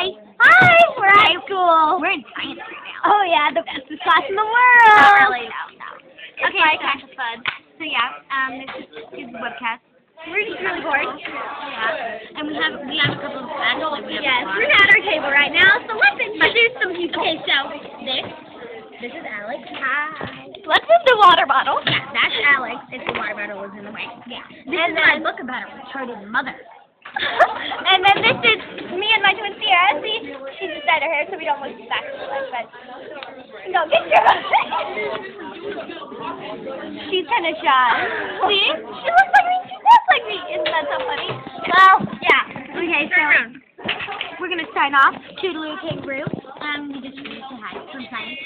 Hi. Hi. We're at school. We're in science right now. Oh yeah, the best class in the Not world. really, no, no. Okay, Okay, so- kind of fun. So yeah, um, this is, this is webcast. We're just really bored. Yeah, and we have we have a couple of actually we have Yes, we're at our table right now, so let's introduce some people. Okay, so this, this is Alex. Hi. Let's move the water bottle. Yeah, that's Alex. If the water bottle was in the way. Yeah. This And is my book about a retarded mother. and then this is me and my twin Sierra. See, she just dyed her hair so we don't look so much, but no, get your She's kind of shy. See, she looks like me. She looks like me. Isn't that so funny? Well, yeah. Okay, so we're gonna sign off. Toodaloo kangaroo. Um, we just need to hide sometimes.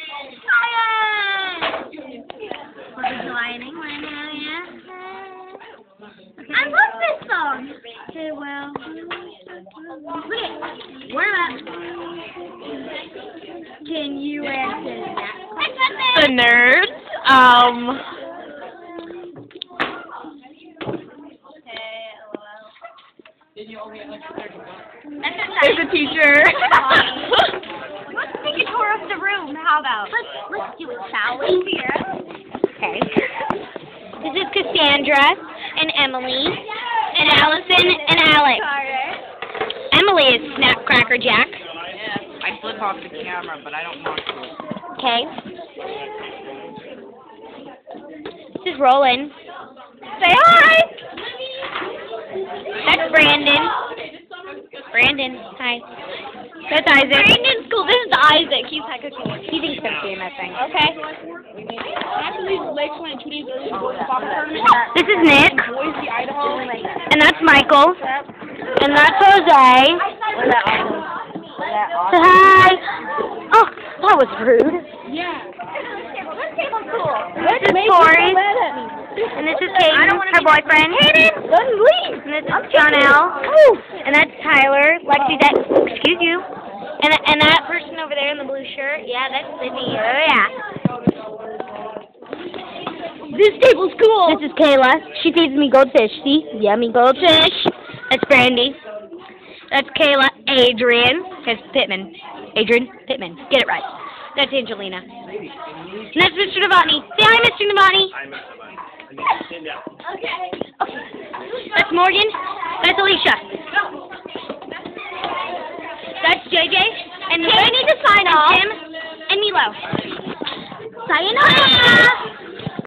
Science. Fourth of July in England. Yeah. I love this song. Okay, well. It. Warm up. Can you answer that? The nerds. Um. There's a teacher. Let's take a tour of the room. How about? Let's let's do it, shall we? Okay. This is Cassandra and Emily and Allison and Alex. Emily is Snapcracker Jack. I flip off the camera, but I don't want to. Okay. This is Roland. Say hi. That's Brandon. Brandon, hi. That's Isaac. Brandon's cool. This is Isaac. He's not cooking. He thinks I'm famous thing. Okay. Oh, this is Nick. And that's Michael. And that's Jose. Say hi. Oh, that was rude. Yeah. This is Tori. And this is Kaden, her boyfriend. And this is Jonelle. And that's Tyler. Lexi, that, excuse you. And, and that person over there in the blue shirt, yeah, that's Sydney. Oh, yeah. This table's cool. This is Kayla. She feeds me goldfish. See? Yummy goldfish. That's Brandy. That's Kayla. Adrian. That's Pittman. Adrian Pittman. Get it right. That's Angelina. And that's Mr. Novotney. Say hi, Mr. Novotney. Okay. Okay. That's Morgan. That's Alicia. That's JJ. And we need to sign off. Jim and Milo. Sayonara.